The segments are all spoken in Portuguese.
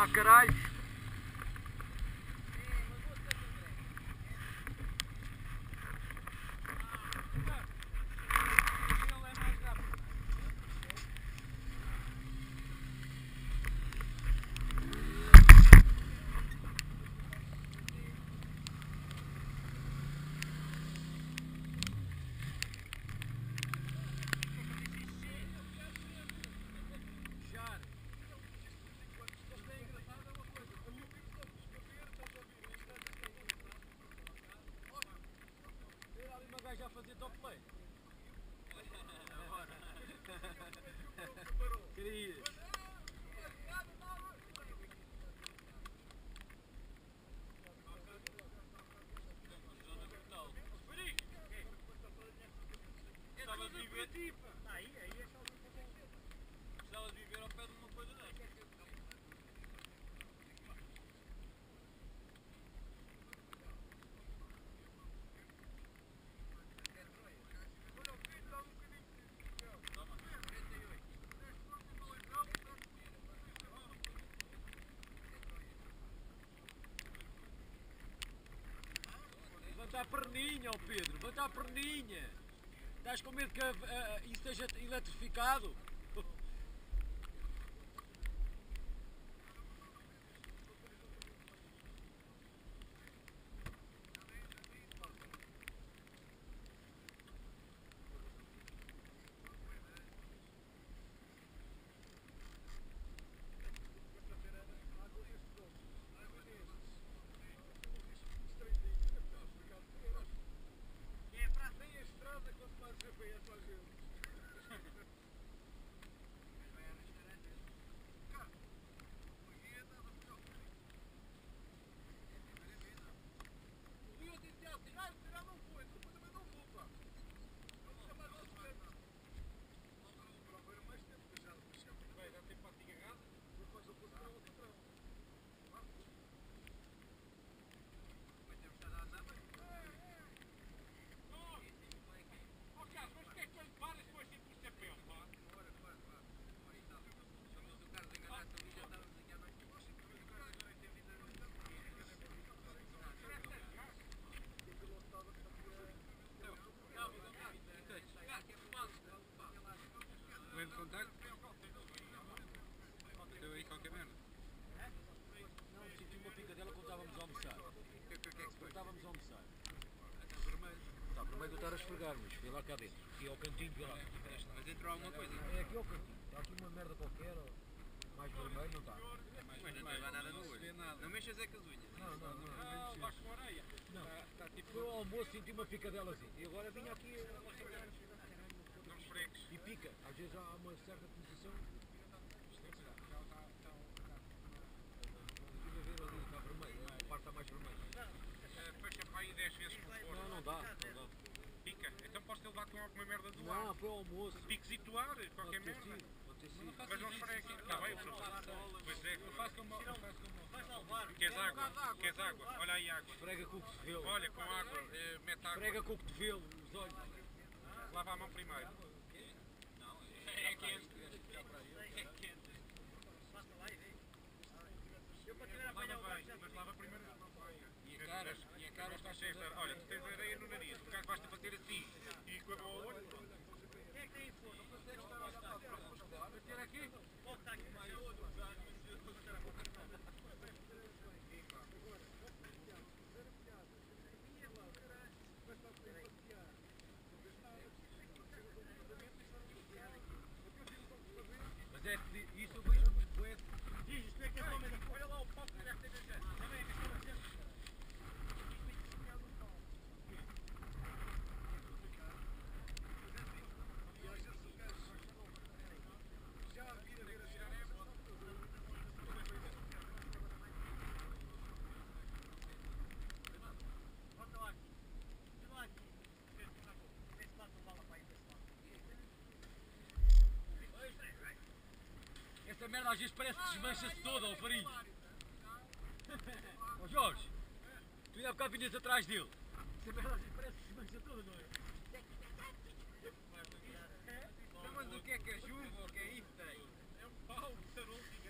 Toma caralho. Queria. Gostava de viver. Aí, aí é só Gostava de viver ao pé de uma coisa dessa. Levanta a perninha, ó Pedro, levanta a perninha. Estás com medo que a- isso esteja eletrificado? É para sem a estrada quanto mais GPS à gente. Podia tentar tirar, tirar não foi, depois também não vou, pá. Vamos chamar o sujeito. Para ver mais tempo, já vai, já tem patinha errada, depois eu posso tirar o patrão. Ó Carlos, mas porquê é que tu lhe paras depois tipo o chapéu, pá? Vem de contacto? Deu aí qualquer merda. Não, senti uma picadela quando estávamos a almoçar. O que, é que, que é que se Quando foi? estávamos a almoçar. Está vermelho. Está, por meio de eu estar a esfregar, mas fui lá cá dentro. Aqui ao cantinho, vê lá. Mas entrou alguma coisa? É aqui ao cantinho. Está aqui uma merda qualquer, mais vermelho, não está? Mas não tem lá nada no olho. Não mexas é com as unhas. Não, não, não. Ah, vais com a areia. Não. Está tipo. Foi ao almoço, senti uma picadelazinha. E agora vim aqui a mostrar. Não esfregues. E pica. Às vezes há uma certa posição. Estive a ver ali, está vermelho. A parte está mais vermelha. Fecha para aí 10 vezes por fora. Não, não dá. Não dá. Levado com alguma merda do Não, lado. foi ao almoço. Piques ar, Pode qualquer merda. Mas não esfregue. Está bem, eu sou Pois é. Faz como. Faz como. Queres água? Queres água? Olha aí água. Esfrega com o cotovelo. Olha, com água, eh, mete água. Esfrega com o cotovelo, os olhos. Lava a mão primeiro. É quente. É quente. Lava bem, mas lava primeiro a mão. E a cara? E a cara está cheia. Olha, tu tens areia no nariz, o cara basta bater assim e com o olho, pronto. Quem é que tem isso? Não consegues estar a olhar para a próxima. Bater aqui? Volta aqui mais. Mas é que isso eu vejo muito bem. Diz, isto é que é homem. Olha lá o pau que deve ter gente. Também, que estão a ser. Essa merda às vezes parece que desmancha-se toda, ó farinho. Ó Jorge, tu ainda há bocado vinhas atrás dele. Essa merda às vezes parece que desmancha toda, não é? Mas o que é que é chuva é isso? Tem? É um pau, sarúntica.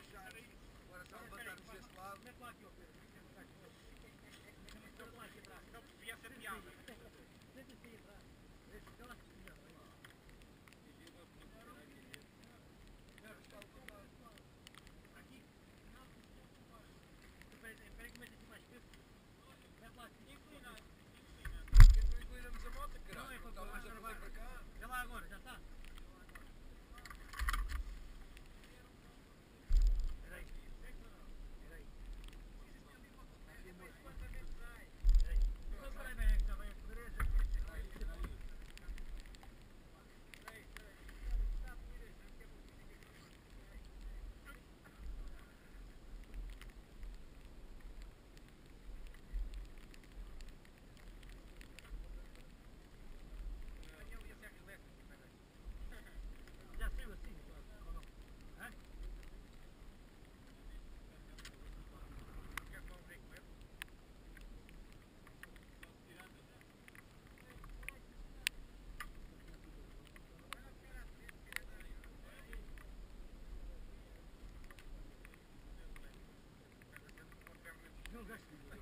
Baixar. Agora só levantarmos desse lado. Mete lá aqui, ó Pedro. Mete lá aqui atrás. Não podia ser piada. Senta-se aí atrás. Vai lá. Aqui? Espera aí, que mete aqui mais peso. Mete lá aqui. Inclinado. Inclinamos a moto, caralho. Não, é a a para cá. Vê lá agora, já está. Espera aí. Espera aí. Espera aí. Então, espera aí, bem, está bem. Poderia ser. Já saiu assim? Ou não? Hã? Não gasto.